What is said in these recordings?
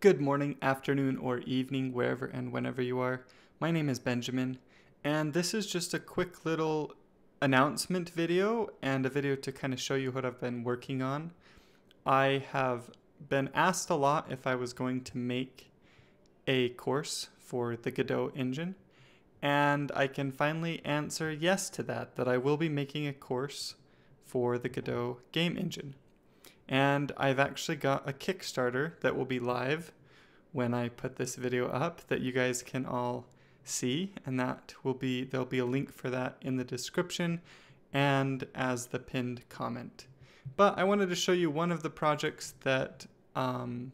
Good morning, afternoon, or evening, wherever and whenever you are. My name is Benjamin, and this is just a quick little announcement video and a video to kind of show you what I've been working on. I have been asked a lot if I was going to make a course for the Godot engine, and I can finally answer yes to that, that I will be making a course for the Godot game engine. And I've actually got a Kickstarter that will be live when I put this video up that you guys can all see and that will be there'll be a link for that in the description and as the pinned comment. But I wanted to show you one of the projects that um,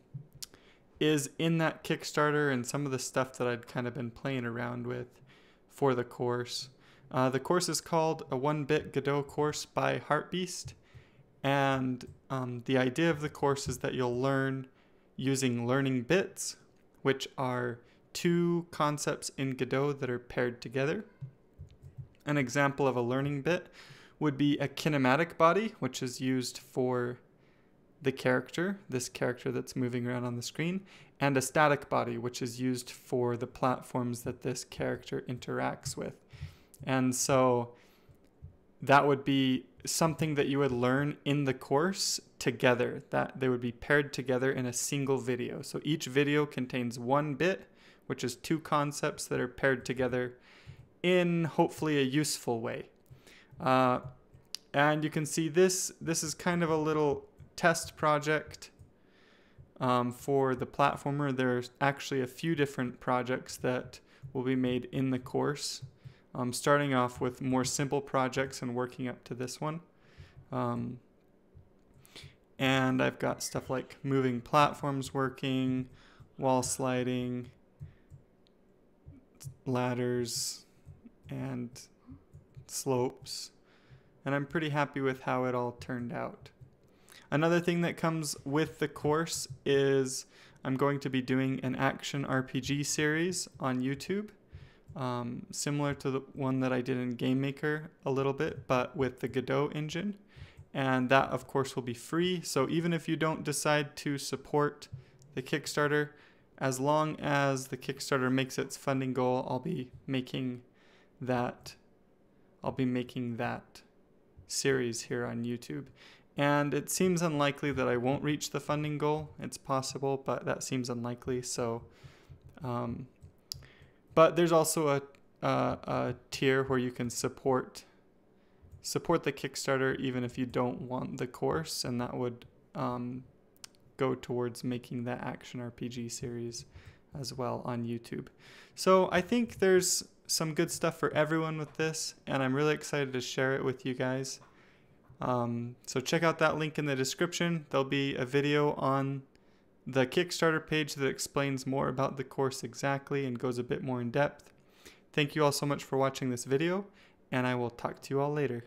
is in that Kickstarter and some of the stuff that I'd kind of been playing around with for the course. Uh, the course is called a one-bit Godot course by Heartbeast and um, the idea of the course is that you'll learn using learning bits, which are two concepts in Godot that are paired together. An example of a learning bit would be a kinematic body, which is used for the character, this character that's moving around on the screen, and a static body, which is used for the platforms that this character interacts with. And so that would be something that you would learn in the course together, that they would be paired together in a single video. So each video contains one bit, which is two concepts that are paired together in hopefully a useful way. Uh, and you can see this, this is kind of a little test project um, for the platformer. There's actually a few different projects that will be made in the course um, starting off with more simple projects and working up to this one. Um, and I've got stuff like moving platforms working, wall sliding, ladders, and slopes. And I'm pretty happy with how it all turned out. Another thing that comes with the course is I'm going to be doing an action RPG series on YouTube um, similar to the one that I did in GameMaker a little bit, but with the Godot engine. And that, of course, will be free. So even if you don't decide to support the Kickstarter, as long as the Kickstarter makes its funding goal, I'll be making that. I'll be making that series here on YouTube. And it seems unlikely that I won't reach the funding goal. It's possible, but that seems unlikely. So um, but there's also a, a tier where you can support support the Kickstarter even if you don't want the course, and that would um, go towards making the action RPG series as well on YouTube. So I think there's some good stuff for everyone with this, and I'm really excited to share it with you guys. Um, so check out that link in the description. There'll be a video on the Kickstarter page that explains more about the course exactly and goes a bit more in depth. Thank you all so much for watching this video, and I will talk to you all later.